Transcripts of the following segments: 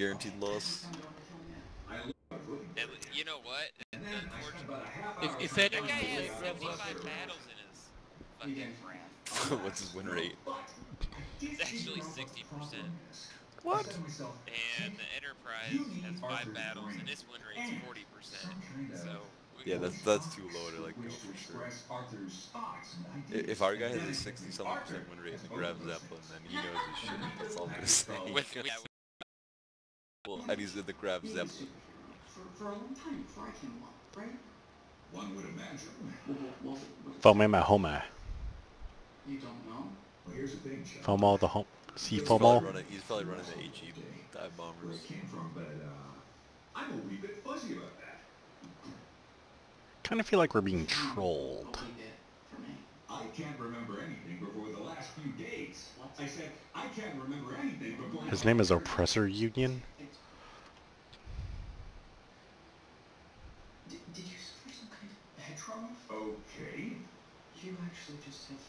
guaranteed loss. And you know what? Unfortunately, If, if that that guy has delayed, 75 battles in his fucking What's his win rate? It's actually 60%. What? And the Enterprise has 5 battles and his win rate's 40%. So, Yeah, that's that's too low to like go for sure. If our guy has a 60 something percent win rate and grabs Graf Zeppelin, then he knows his shit. That's all I'm gonna say. with, with, Well, and he's in the Graf Zeppelin. For, for a long time before I came along, right? One would imagine. Well, well, well, my home. you don't know? Well, here's the thing, Chuck. FOMO the home. See He's probably FOMO. running. He's probably running the HE dive bombers. came from, but, uh, I'm a wee bit fuzzy about that. Kind of feel like we're being trolled. A wee bit for me. I can't remember anything before the last few days. I said, I can't remember anything before... His name is Oppressor Union. Did, did you suffer some kind of head trauma? Okay. You actually just have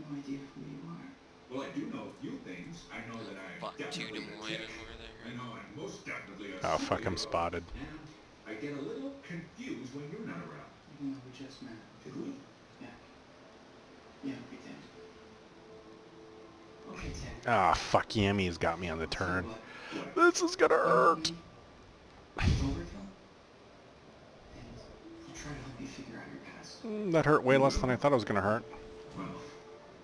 no idea who you are. Well, I do know a few things. I know that I fuck, two Des definitely Moines a over there. I know I'm most definitely a Oh fuck, I'm spotted. And I get a little confused when you're not around. Even though we just met. Did we? Yeah. Yeah, we did. Okay, Ted. Ah fuck, Yammy's got me on the Tell you turn. what, This is gonna hurt. Overkill. And I'll try to help you figure out your past. Mm, That hurt way less than I thought it was gonna hurt. Well,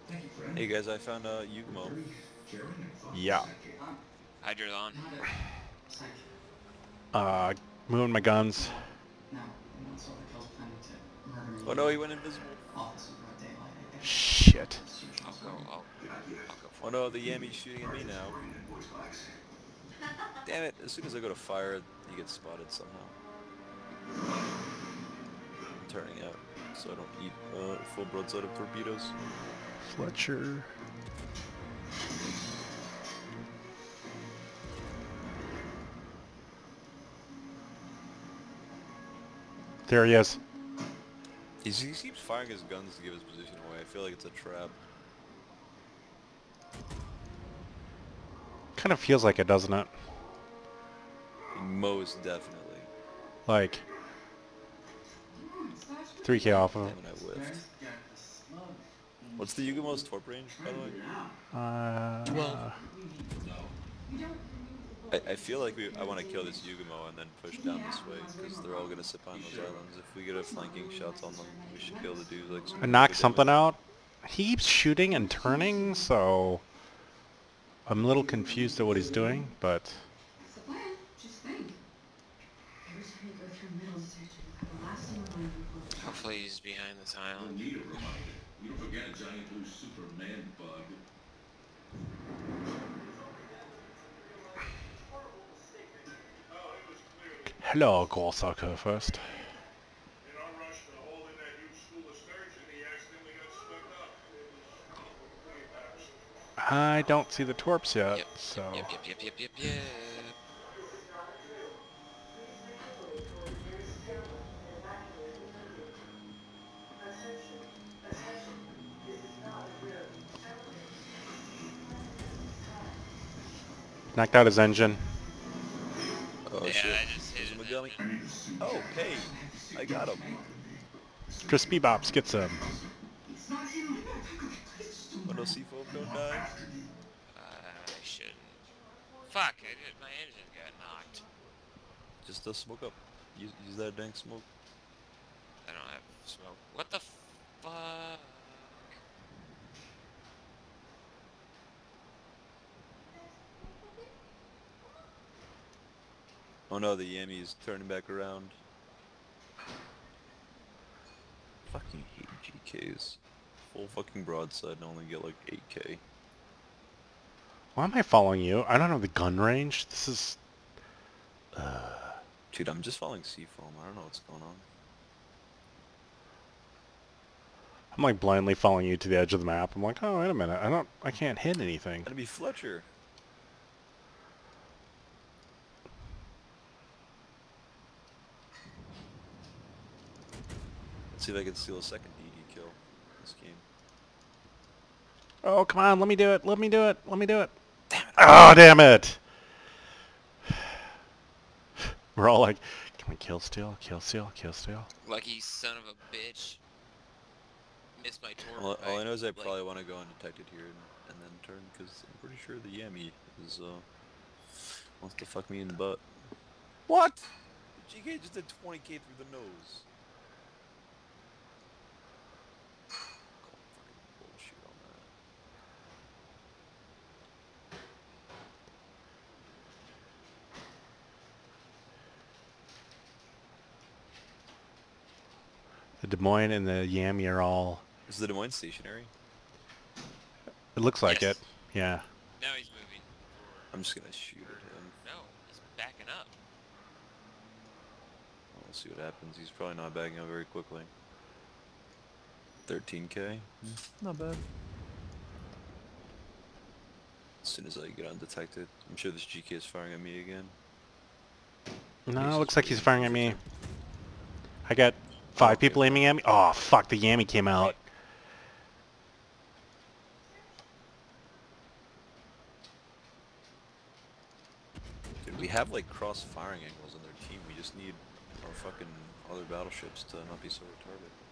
thank you, friend. Hey guys, I found uh, Yugumo. Very caring and thoughtful Yeah. Hydrodon. a. Uh, moving my guns. No, I'm not Overkill's planning to murder me. Oh no, he went invisible. Office in broad daylight. I guess. Shit. I'll go, I'll, I'll go Oh no, the Yammy's shooting at me now. Damn it! As soon as I go to fire, he gets spotted somehow. Turning out, so I don't eat uh, full broadside of torpedoes. Fletcher. There he is. He's, he keeps firing his guns to give his position away. I feel like it's a trap. Kind of feels like it, doesn't it? Most definitely. Like 3k off of Damn it, I whiffed. What's the Yugumo's torp range, by the way? Uh, Twelve. I, I feel like we, I want to kill this Yugumo and then push down this way, because they're all going to sit on those islands. If we get a flanking shots on them, we should be able to do like some I knock something damage. out. He keeps shooting and turning, so I'm a little confused at what he's doing, but That's the plan. Just think. Every time you go through metal detector, you have a lasting reminder of what Hopefully he's behind this island. need a reminder. You don't forget a giant blue Superman bug. hello, Gorsucker first. In our rush to hold in that huge school of sturgeon, he accidentally got stuck up. Pretty embarrassing. I don't see the torps yet, Yep, so yep, yep, yep, yep, yep, yep. Knocked out his engine. Oh yeah, shit. I just hit There's a Mogami. Oh, hey! I got him. Crispy Bops gets him. Oh no, Seafoam, don't die. Uh, I shouldn't. Fuck, I did, my engine got knocked. Just uh, smoke up. Use, use that dank smoke. I don't have smoke. What the fuck? Oh no, the Yami is turning back around. Fucking hate GKs. Full fucking broadside and only get like 8k. Why am I following you? I don't know the gun range. This is... Uh... Dude, I'm just following Seafoam. I don't know what's going on. I'm like blindly following you to the edge of the map. I'm like, oh, wait a minute. I don't... I can't hit anything. That'd be Fletcher. See if I can steal a second DD kill this game. Oh, come on. Let me do it. Let me do it. Let me do it. Oh, damn it. We're all like, can we kill steal, kill steal, kill steal? Lucky son of a bitch. Missed my torp. All, all I know is I like, probably want to go undetected here and, and then turn because I'm pretty sure the Yami is uh wants to fuck me in the butt. What? GK just did 20k through the nose. Call fucking bullshit on that. The Des Moines and the Yami are all, Is the Des Moines stationary? it looks like Yes. it. Yeah. Now he's moving. forward. I'm just gonna shoot at him. No, he's backing up. We'll see what happens. He's probably not backing up very quickly. 13k. Not bad. As soon as I get undetected, I'm sure this GK is firing at me again. No, He's it looks like he's firing at me. I got five people aiming at me. Oh, fuck, the Yami came out. Dude, we have like cross firing angles on their team. We just need our fucking other battleships to not be so retarded.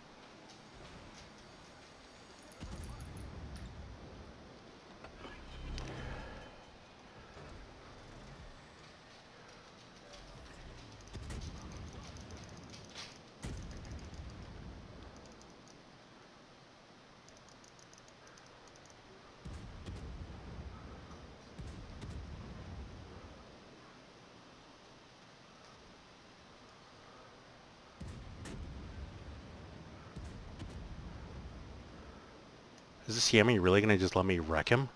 Is this Yami really gonna just let me wreck him?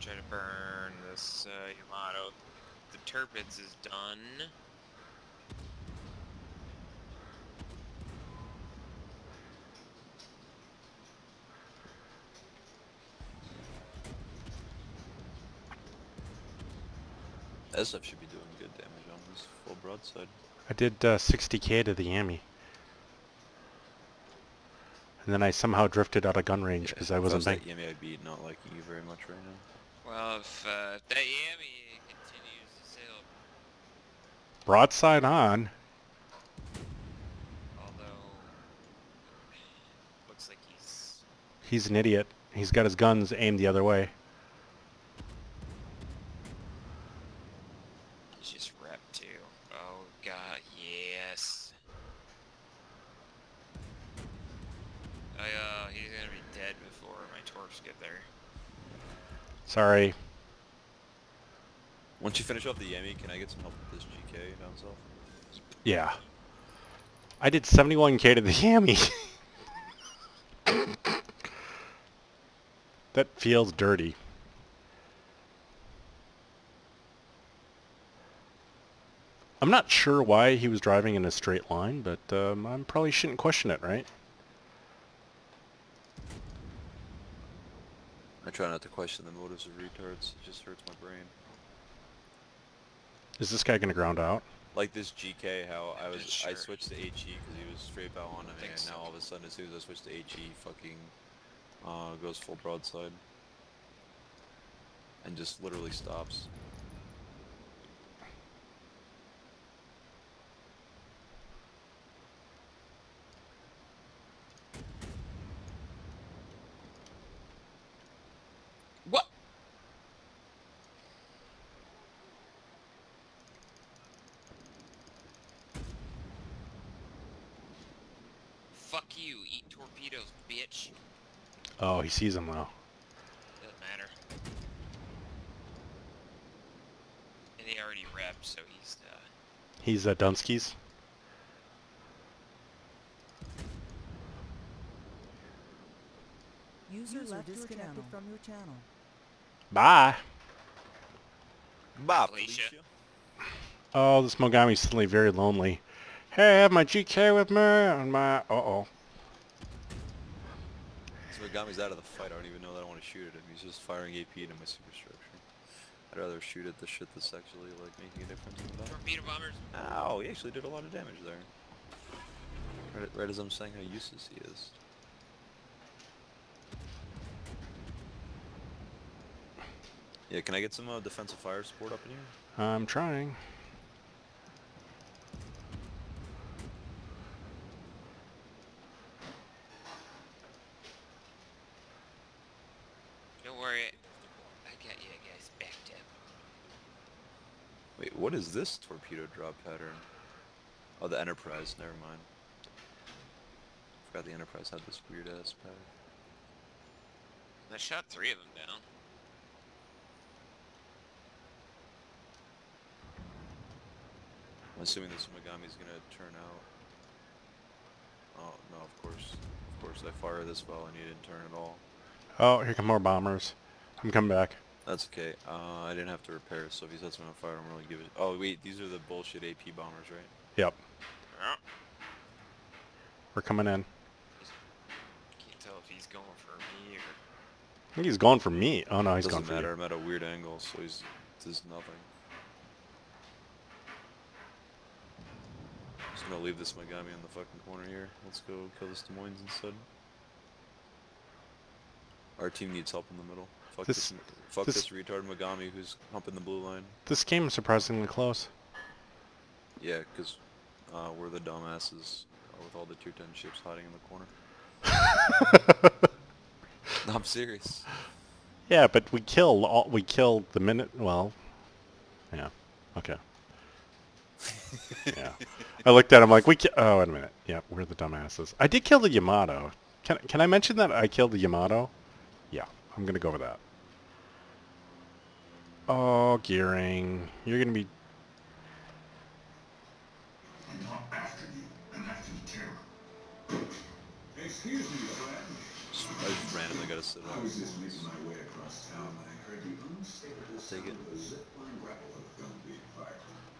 Try to burn this uh, Yamato. The Turpids is done. That should be doing good damage on this full broadside. I did uh, 60k to the Yami. And then I somehow drifted out of gun range because I wasn't was that. Yami, I'd be not liking you very much right now. Well, if uh, that Yami continues to sail, Broadside on. although looks like he's He's an idiot. He's got his guns aimed the other way. he's just rep too. Oh god, yes. I uh, he's gonna be dead before my torps get there. Sorry. Once you finish off the Yami, can I get some help with this GK down south? Yeah. I did 71k to the Yami. that feels dirty. I'm not sure why he was driving in a straight line, but um, I probably shouldn't question it, right? I try not to question the motives of retards. It just hurts my brain. Is this guy going to ground out? Like this GK, how I was just I switched to HE because he was straight bow on him, and so. now all of a sudden as soon as I switch to HE, fucking uh, goes full broadside, and just literally stops. What? Fuck you, eat torpedoes, bitch. Oh, he sees them though. Doesn't matter. And he already repped, so he's uh He's uh, Dunsky's. User left disconnected from your channel. Bye. Bye, Felicia. Oh, this Mogami's suddenly very lonely. Hey, I have my GK with me and my... Uh-oh. Once Mogami's out of the fight, I don't even know that I want to shoot at him. He's just firing AP into my superstructure. I'd rather shoot at the shit that's actually like making a difference in the battle. Torpedo bombers. Ow, he actually did a lot of damage there. Right, right as I'm saying how useless he is. Yeah, can I get some uh, defensive fire support up in here? I'm trying. Don't worry. I got you guys backed up. Wait, what is this torpedo drop pattern? Oh, the Enterprise, never mind. Forgot the Enterprise had this weird ass pattern. I shot three of them down. I'm assuming this Mogami's gonna turn out. Oh, no, of course. Of course, I fire this well and he didn't turn at all. Oh, here come more bombers. I'm coming back. That's okay. Uh, I didn't have to repair so if he sets me on fire, I'm really give it. Oh wait, these are the bullshit AP bombers, right? Yep. Yeah. We're coming in. Can't tell if he's going for me or. I think he's going for me. Oh no, he's Doesn't going for matter. you. I'm at a weird angle, so he's does nothing. Just gonna leave this Mogami in the fucking corner here. Let's go kill this Des Moines instead. Our team needs help in the middle. Fuck This- this, fuck this- this retard Mogami who's humping the blue line. This game is surprisingly close. Yeah, 'cause uh, we're the dumbasses uh, with all the tier 10 ships hiding in the corner. No, I'm serious. Yeah, but we kill all. We killed the minute. Well, yeah. Okay. yeah. I looked at him like we. Oh, wait a minute. Yeah, we're the dumbasses. I did kill the Yamato. Can can I mention that I killed the Yamato? Yeah, I'm gonna go with that. Oh, gearing. You're gonna be. I'm not after you. I'm after you, Terror. Excuse me, friend. Just- I just randomly gotta sit I up. was just making my way across town when I heard the unstable sound of a zipline rebel of gun being fired.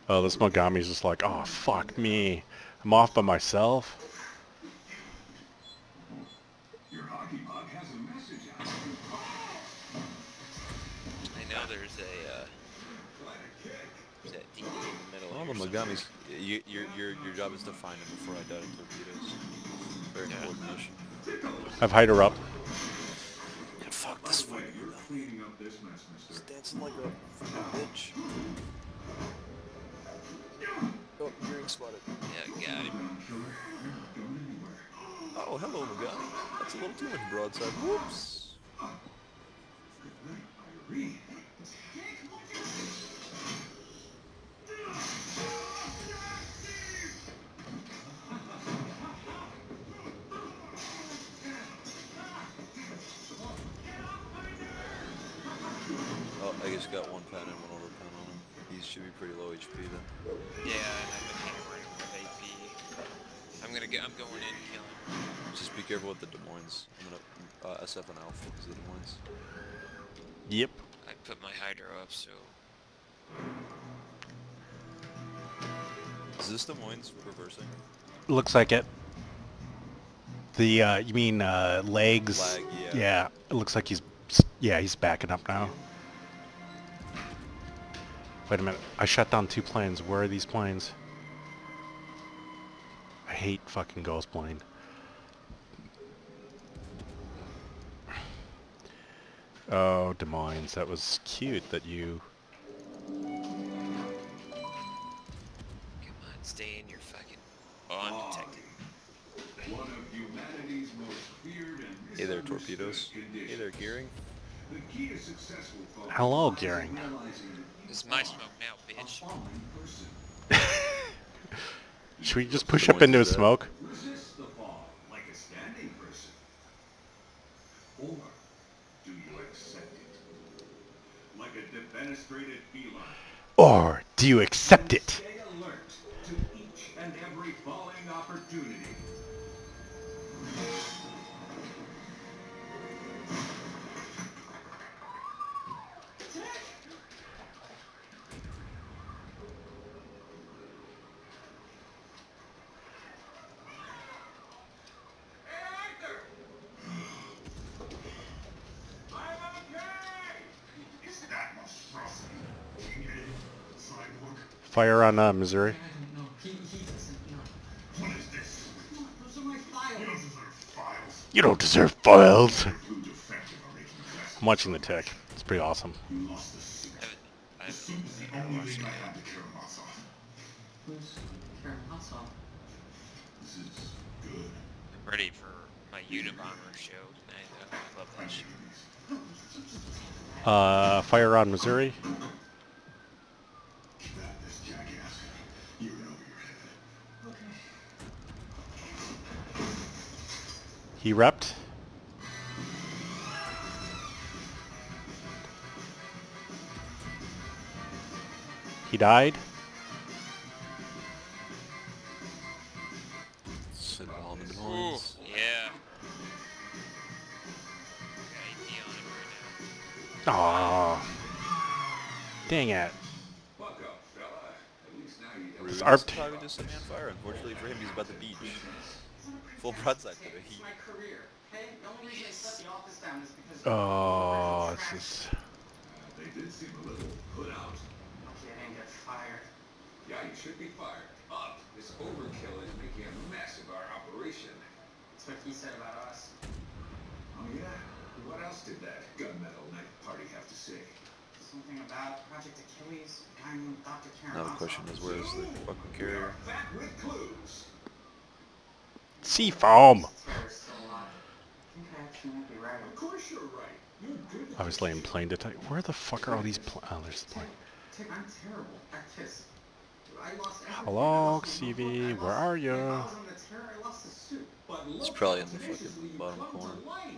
Oh, this Mogami's just like, oh fuck me. I'm off by myself. Your hockey puck has a message out for you. I know there's a. Uh, Quite a kick. there's that DD in the middle. Well, the somewhere. You, your your your job is to find him before I die to torpedoes. Very Yeah. important mission. I've hide her up. Yeah, fuck this the way, fucking you're cleaning up this mess, mister. He's dancing like a fucking bitch. Oh, gearing spotted. Yeah, got him. Brown killer, you're not going anywhere. Oh, hello, Mogami. That's a little too much broadside. Whoops. I just got one pen and one over pen on him. He should be pretty low HP then. Yeah, and I've been hammering with AP. I'm gonna get. I'm going in killing. Just be careful with the Des Moines. I'm gonna uh, SF and Alpha is the Des Moines. Yep. I put my hydro up, so Is this Des Moines reversing? Looks like it. The uh, you mean uh, legs? Lag, yeah. Yeah. It looks like he's. Yeah, he's backing up now. Wait a minute. I shut down two planes. Where are these planes? I hate fucking Ghost Plane. Oh, Des Moines. That was cute that you... come on, stay in your fucking. Oh, I'm detected. One of humanity's most feared and Hey there, misunderstood torpedoes. conditions. Hey there, gearing. The key to successful focus Hello, lies Gearing. realizing This is my smoke now, bitch. Should we just push up into Moines his is dead. smoke? Resist the fall like a standing person. Or do you accept it? Are on files. files. You don't deserve files. Blue defective are making classic. I'm watching the tick. It's pretty awesome. You lost the secret. I haven't, I The suit is the haven't only watched thing it I yet. have to Karamazov. Who's Karen Hustle? This is good. I'm ready for my Unabomber show tonight. I love that show. Uh, fire on Missouri. Keep at this, jackass. You're in over your head. He repped. He died. Sit all in the Ooh, yeah. Got AP on it right Aw. Dang it. Fuck up, fella. At least now you Rude. Arp- probably just set me on fire. Unfortunately for him, he's about the beach. Full broadside to the It's heat. my career, okay? The only reason I shut the office down is because Oh, it's this is. They did seem a little put out. Okay, I didn't get fired. Yeah, you should be fired. Up. This overkill is making a mess of our operation. That's what he said about us. Oh yeah? What else did that gunmetal night party have to say? Something about Project Achilles, guy named Dr. Karen Now the question is, where's the fucking carrier? Back with clues. Sea foam. Terror's. I think I actually might be right. Of course you're right. You're good. at I was laying shit. plane detect. Where the fuck are all these? Pl- oh, there's the plane. I'm terrible. I lost everything. Hello, I lost my CV, where are ya? If I was on the terror, I lost the suit. But It's probably in the fucking you bottom clung to corner. life,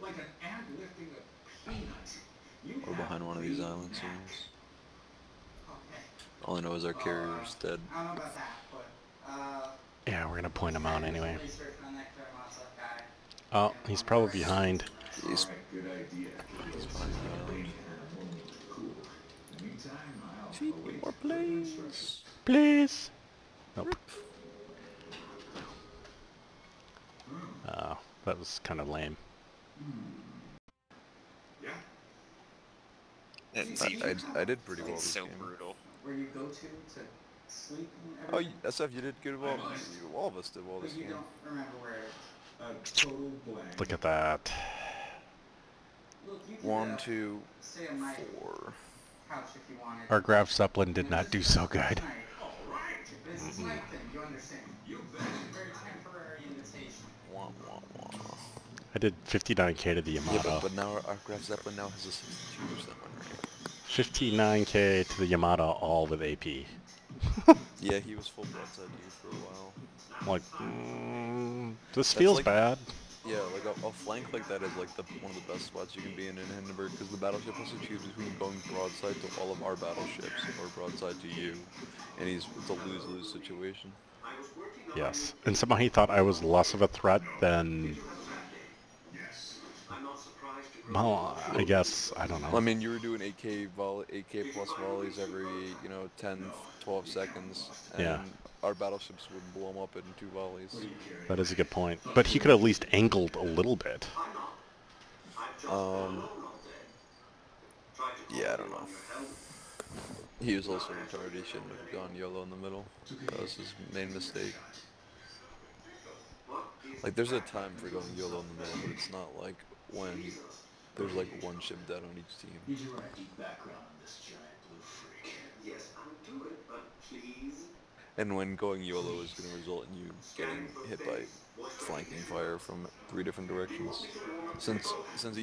Like an ant lifting a peanut. Or behind one of these the islands. knack. Okay. All I know is our carrier's dead. I don't know about that, but. Yeah, we're gonna point him out anyway. Research on that Karamazov guy. Oh, he's probably behind. He's good idea. He's behind the island. Cool. In the meantime, I'll Feed me await more further planes. Please. Nope. Oh, that was kind of lame. Yeah. I, I, I did pretty well it's so game. brutal. Where you go to to sleep and Oh, everything. you- SF, you did good well. You, all of us did well this you game. don't remember where... A total blank. Look at that. Look, you One, uh, two, stay on my four. couch if you wanted. Our Graf Zeppelin did not do so good. Tonight. Alright. This is my thing, you understand? You bet. Very temporary invitation. Wah, wah, wah. I did 59k to the Yeah, but, Yamato. but now our, our Graf Zeppelin now has a 62% win rate. 59k to the Yamato, all with AP. Yeah, he was full broadside to you for a while. I'm like, mm, this That's feels like- bad. Yeah, like a, a flank like that is like the one of the best spots you can be in in Hindenburg because the battleship has to choose between going broadside to all of our battleships or broadside to you, and he's it's a lose-lose situation. Yes. And somehow he thought I was less of a threat than. Well, I guess I don't know. I mean, you were doing AK volley, AK plus volleys every you know 10, 12 seconds, and Yeah. our battleships would blow 'em up in two volleys. That is a good point. But he could have at least angled a little bit. Um, yeah, I don't know. He was also retarded. He shouldn't have gone yellow in the middle. That was his main mistake. Like, there's a time for going yellow in the middle, but it's not like when there's like one ship dead on each team. You do want deep background on this giant blue freak. Yes, I'll do it, but please. And when going YOLO is going to result in you getting hit by flanking fire from three different directions. Since since